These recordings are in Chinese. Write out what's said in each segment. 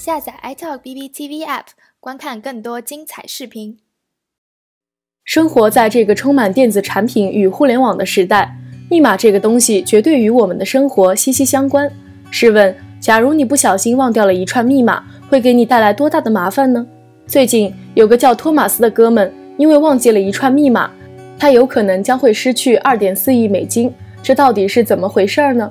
下载 iTalk BBTV App，观看更多精彩视频。生活在这个充满电子产品与互联网的时代，密码这个东西绝对与我们的生活息息相关。试问，假如你不小心忘掉了一串密码，会给你带来多大的麻烦呢？最近有个叫托马斯的哥们，因为忘记了一串密码，他有可能将会失去二点四亿美金。这到底是怎么回事呢？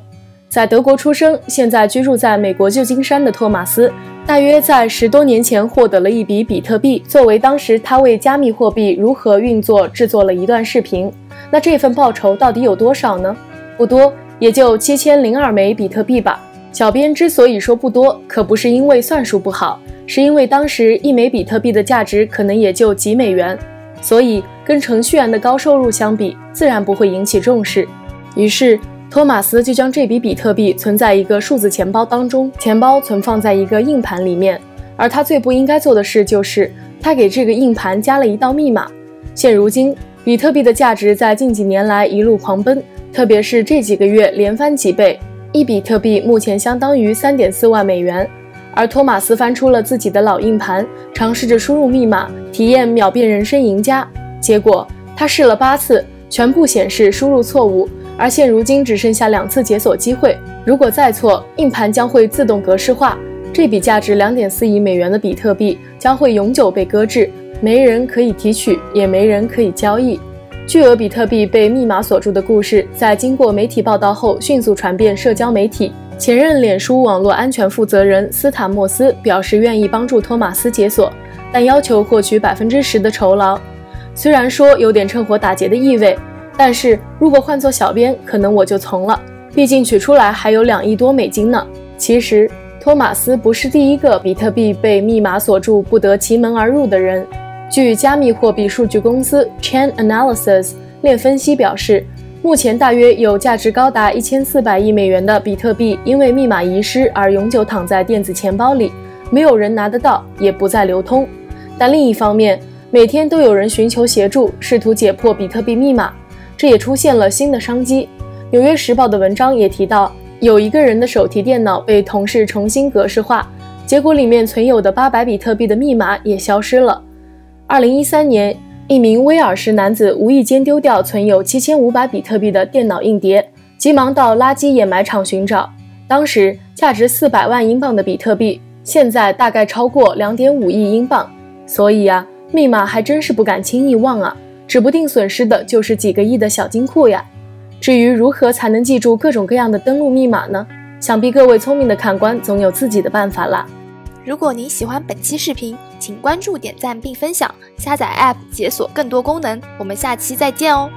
在德国出生，现在居住在美国旧金山的托马斯，大约在十多年前获得了一笔比特币，作为当时他为加密货币如何运作制作了一段视频。那这份报酬到底有多少呢？不多，也就七千零二枚比特币吧。小编之所以说不多，可不是因为算术不好，是因为当时一枚比特币的价值可能也就几美元，所以跟程序员的高收入相比，自然不会引起重视。于是。托马斯就将这笔比特币存在一个数字钱包当中，钱包存放在一个硬盘里面。而他最不应该做的事就是，他给这个硬盘加了一道密码。现如今，比特币的价值在近几年来一路狂奔，特别是这几个月连翻几倍，一比特币目前相当于三点四万美元。而托马斯翻出了自己的老硬盘，尝试着输入密码，体验秒变人生赢家。结果他试了八次，全部显示输入错误。而现如今只剩下两次解锁机会，如果再错，硬盘将会自动格式化，这笔价值两点四亿美元的比特币将会永久被搁置，没人可以提取，也没人可以交易。巨额比特币被密码锁住的故事，在经过媒体报道后迅速传遍社交媒体。前任脸书网络安全负责人斯坦莫斯表示愿意帮助托马斯解锁，但要求获取百分之十的酬劳。虽然说有点趁火打劫的意味。但是如果换做小编，可能我就从了，毕竟取出来还有两亿多美金呢。其实托马斯不是第一个比特币被密码锁住不得其门而入的人。据加密货币数据公司 Chain Analysis 链分析表示，目前大约有价值高达一千四百亿美元的比特币因为密码遗失而永久躺在电子钱包里，没有人拿得到，也不再流通。但另一方面，每天都有人寻求协助，试图解破比特币密码。这也出现了新的商机。《纽约时报》的文章也提到，有一个人的手提电脑被同事重新格式化，结果里面存有的八百比特币的密码也消失了。二零一三年，一名威尔士男子无意间丢掉存有七千五百比特币的电脑硬碟，急忙到垃圾掩埋场寻找。当时价值四百万英镑的比特币，现在大概超过两点五亿英镑。所以啊，密码还真是不敢轻易忘啊。指不定损失的就是几个亿的小金库呀。至于如何才能记住各种各样的登录密码呢？想必各位聪明的看官总有自己的办法啦。如果您喜欢本期视频，请关注、点赞并分享，下载 App 解锁更多功能。我们下期再见哦。